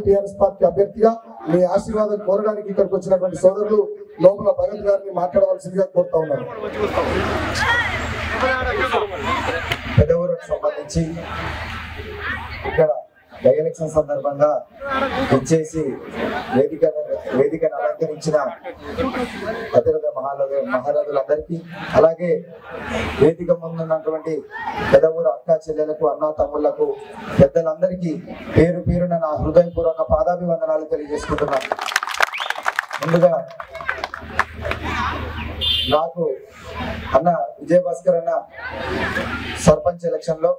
TRS party అభ్యర్థిగా మీ ఆశీర్వాదం కోరడానికి ఇక్కడికి వచ్చినటువంటి సోదరులు లోపల భగత్ గారిని మాట్లాడవలసిందిగా కోరుతా ఉన్నారు. పెదవులకు సంబంధించి బై ఎలక్షన్ సందర్భంగా ఇచ్చేసి వేదిక వేదికను అలంకరించిన భద్రత మహారాజు మహారాజులందరికీ అలాగే వేదిక ముందున్నటువంటి పెదవురు అక్క చెల్లెలకు అన్న తమ్ముళ్ళకు పెద్దలందరికీ పేరు పేరున నా హృదయపూర్వక పాదాభివందనాలు తెలియజేసుకుంటున్నాను ముందుగా నాకు అన్న విజయభాస్కర్ అన్న సర్పంచ్ ఎలక్షన్లో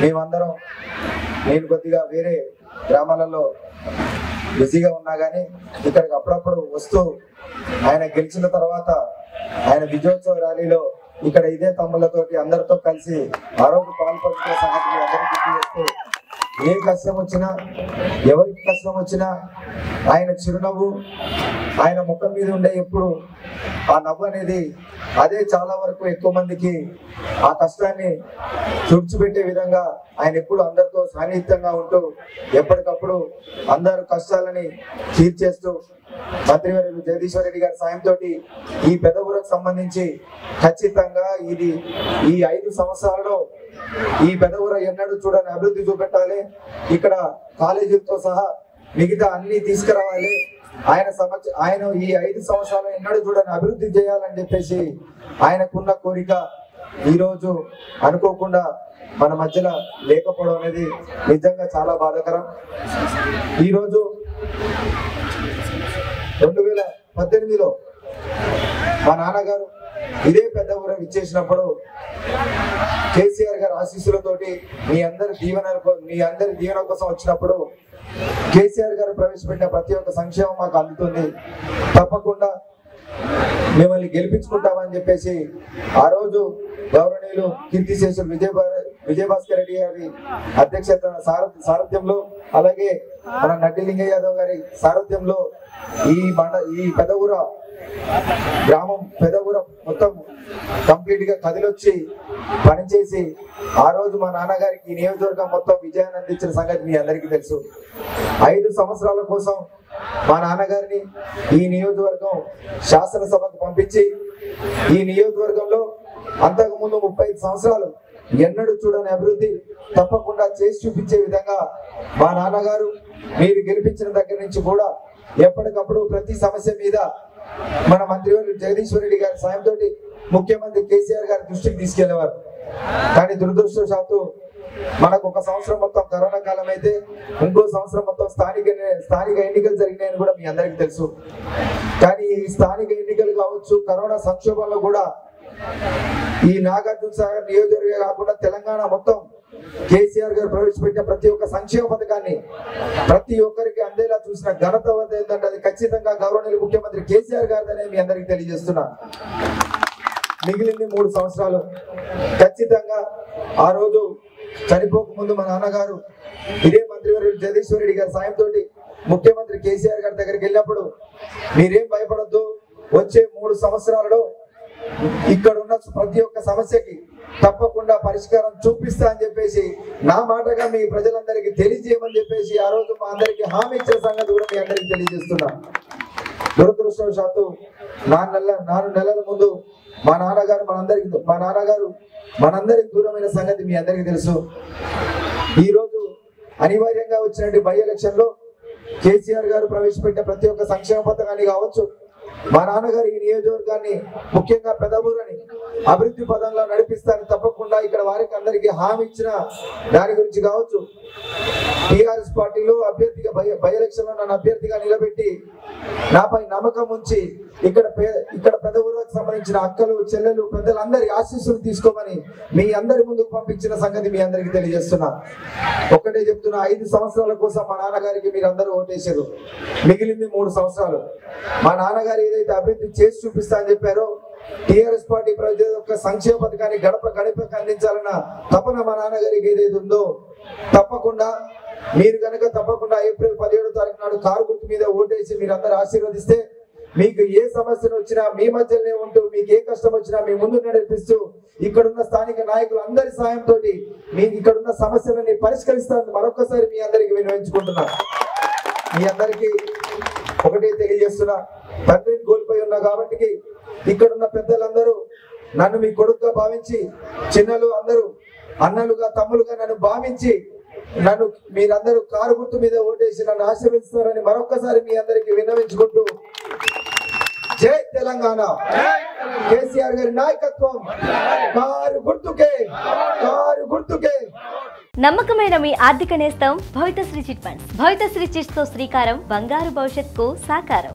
మేమందరం నేను కొద్దిగా వేరే గ్రామాలలో బిజీగా ఉన్నా కానీ ఇక్కడికి అప్పుడప్పుడు వస్తూ ఆయన గెలిచిన తర్వాత ఆయన విజయోత్సవ ర్యాలీలో ఇక్కడ ఇదే తమ్ములతోటి అందరితో కలిసి ఆరోగ్య పాల్పంచుకునే సంగతి మీ అందరికీ గుర్తు చేస్తూ ఏ కష్టం వచ్చినా ఎవరికి కష్టం వచ్చినా ఆయన చిరునవ్వు ఆయన ముఖం మీద ఉండే ఎప్పుడు ఆ నవ్వు అనేది అదే చాలా వరకు ఎక్కువ మందికి ఆ కష్టాన్ని తుడిచిపెట్టే విధంగా ఆయన ఎప్పుడు అందరితో సాన్నిహిత్యంగా ఉంటూ ఎప్పటికప్పుడు అందరు కష్టాలని తీర్చేస్తూ మంత్రివర్యులు జగదీశ్వర్ రెడ్డి గారి సాయంతో ఈ పెదవులకు సంబంధించి ఖచ్చితంగా ఇది ఈ ఐదు సంవత్సరాల్లో ఈ పెదవుర ఎన్నడూ చూడని అభివృద్ధి చూపెట్టాలి. ఇక్కడ కాలేజీలతో సహా మిగతా అన్ని తీసుకురావాలి. ఆయన సమక్ష ఆయన ఈ ఐదు సంవత్సరాలు ఎన్నడూ చూడని అభివృద్ధి చేయాలని చెప్పేసి ఆయనకున్న కోరిక ఈరోజు అనుకోకుండా మన మధ్యలో లేకపోవడం అనేది నిజంగా చాలా బాధాకరం. ఈరోజు రెండు వేల పద్దెనిమిదిలో మా నాన్నగారు ఇదే పెద్ద ఊర ఇచ్చేసినప్పుడు కేసీఆర్ గారి ఆశీస్సులతోటి మీ అందరి దీవెన మీ అందరి దీవెన కోసం వచ్చినప్పుడు కేసీఆర్ గారు ప్రవేశపెట్టిన ప్రతి ఒక్క సంక్షేమం మాకు అందుతుంది. తప్పకుండా మిమ్మల్ని గెలిపించుకుంటామని చెప్పేసి ఆ రోజు గౌరవనీయులు కీర్తిశేషులు విజయ విజయభాస్కర్ రెడ్డి గారి అధ్యక్షత సారథ్యంలో అలాగే మన నడ్డిలింగ యాదవ్ గారి సారథ్యంలో ఈ మండ ఈ పెదవుర గ్రామం పెదవుర మొత్తం కంప్లీట్గా కదిలొచ్చి పనిచేసి ఆ రోజు మా నాన్నగారికి ఈ నియోజకవర్గం మొత్తం విజయాన్ని అందించిన సంగతి మీ అందరికీ తెలుసు. ఐదు సంవత్సరాల కోసం మా నాన్నగారిని ఈ నియోజకవర్గం శాసనసభకు పంపించి ఈ నియోజకవర్గంలో అంతకుముందు ముప్పై ఐదు సంవత్సరాలు ఎన్నడూ చూడని అభివృద్ధి తప్పకుండా చేసి చూపించే విధంగా మా నాన్నగారు మీరు గెలిపించిన దగ్గర నుంచి కూడా ఎప్పటికప్పుడు ప్రతి సమస్య మీద మన మంత్రివర్యులు జగదీశ్వర రెడ్డి గారి సాయంతో ముఖ్యమంత్రి కేసీఆర్ గారి దృష్టికి తీసుకెళ్ళేవారు. కానీ దురదృష్టవశాత్తు మనకు ఒక సంవత్సరం మొత్తం కరోనా కాలం అయితే ఇంకో సంవత్సరం మొత్తం స్థానిక స్థానిక ఎన్నికలు జరిగినాయని కూడా మీ అందరికీ తెలుసు. కానీ ఈ స్థానిక ఎన్నికలు కావచ్చు కరోనా సంక్షోభంలో కూడా ఈ నాగార్జున సాగర్ నియోజకవర్గం కాకుండా తెలంగాణ మొత్తం కేసీఆర్ గారు ప్రవేశపెట్టిన ప్రతి ఒక్క సంక్షేమ పథకాన్ని ప్రతి ఒక్కరికి అందేలా చూసిన ఘనత వద్ద ఏంటంటే అది ఖచ్చితంగా గౌరవనీయులు ముఖ్యమంత్రి కేసీఆర్ గారిదనే మీ అందరికీ తెలియజేస్తున్నా. మిగిలింది మూడు సంవత్సరాలు. ఖచ్చితంగా ఆ రోజు చనిపోకముందు మా నాన్నగారు ఇదే మంత్రివర్యులు జగదీశ్వర రెడ్డి గారి సాయంతో ముఖ్యమంత్రి కేసీఆర్ గారి దగ్గరికి వెళ్ళినప్పుడు మీరేం భయపడొద్దు వచ్చే మూడు సంవత్సరాలలో ఇక్కడ ఉన్న ప్రతి ఒక్క సమస్యకి తప్పకుండా పరిష్కారం చూపిస్తా అని చెప్పేసి నా మాటగా మీ ప్రజలందరికీ తెలియజేయమని చెప్పేసి ఆ రోజు మా అందరికీ హామీ ఇచ్చిన సంగతి కూడా మీ అందరికి తెలియజేస్తున్నా. దురదృష్టవశాత్తు నాలుగు నెలల నాలుగు నెలల ముందు మా నాన్నగారు మనందరికి మా నాన్నగారు మనందరికి దూరమైన సంగతి మీ అందరికీ తెలుసు. ఈరోజు అనివార్యంగా వచ్చినటువంటి బై ఎలక్షన్లో కేసీఆర్ గారు ప్రవేశపెట్టిన ప్రతి ఒక్క సంక్షేమ పథకాన్ని కావచ్చు మా నాన్నగారు ఈ నియోజకవర్గాన్ని ముఖ్యంగా పెదబూరని అభివృద్ధి పదంలో నడిపిస్తారని తప్పకుండా ఇక్కడ వారికి అందరికీ హామీ ఇచ్చిన దాని గురించి కావచ్చు. టిఆర్ఎస్ పార్టీలో అభ్యర్థిగా బై బై ఎలక్షన్లో నన్ను అభ్యర్థిగా నిలబెట్టి నాపై నమ్మకం ఉంచి ఇక్కడ పే- ఇక్కడ పెద్ద ఊరికి సంబంధించిన అక్కలు చెల్లెలు పెద్దలందరి ఆశీస్సులు తీసుకోమని మీ అందరి ముందుకు పంపించిన సంగతి మీ అందరికీ తెలియజేస్తున్నా. ఒకటే చెప్తున్నా ఐదు సంవత్సరాల కోసం మా నాన్నగారికి మీరు అందరూ ఓటేసారు. మిగిలింది మూడు సంవత్సరాలు. మా నాన్నగారు ఏదైతే అభివృద్ధి చేసి చూపిస్తా అని చెప్పారో టిఆర్ఎస్ పార్టీ ప్రజల యొక్క సంక్షేమ పథకాన్ని గడప గడపకు అందించాలన్న తపన మా నాన్నగారికి ఏదైతే ఉందో తప్పకుండా మీరు కనుక తప్పకుండా ఏప్రిల్ పదిహేడో తారీఖు నాడు కారు గుర్తు మీద ఓటేసి మీరు అందరు ఆశీర్వదిస్తే మీకు ఏ సమస్యను వచ్చినా మీ మధ్యలోనే ఉంటూ మీకు ఏ కష్టం వచ్చినా మీ ముందు నడిపిస్తూ ఇక్కడున్న స్థానిక నాయకులు అందరి సాయంతో మీకు ఇక్కడున్న సమస్యలని పరిష్కరిస్తానని మరొకసారి మీ అందరికి వినియోగించుకుంటున్నా. మీ అందరికీ ఒకటే తెలియజేస్తున్నా. తండ్రిని కోల్పోయి ఉన్నా కాబట్టి ఇక్కడున్న పెద్దలందరూ నన్ను మీ కొడుకుగా భావించి చిన్నలు అందరూ అన్నలుగా తమ్ములుగా నన్ను భావించి నన్ను మీరందరూ కారు గుర్తు మీద ఓటేసి నన్ను ఆశీర్వదిస్తారని మరొకసారి మీ అందరికి విన్నవించుకుంటూ జై తెలంగాణ. కేసీఆర్ గారి నాయకత్వం. కారు గుర్తుకే కారు గుర్తుకే. నమ్మకమైన మీ ఆర్థిక నేస్తం భవిత శ్రీ చిట్ ఫండ్స్. భవితశ్రీ చిట్స్తో శ్రీకారం బంగారు భవిష్యత్కు సాకారం.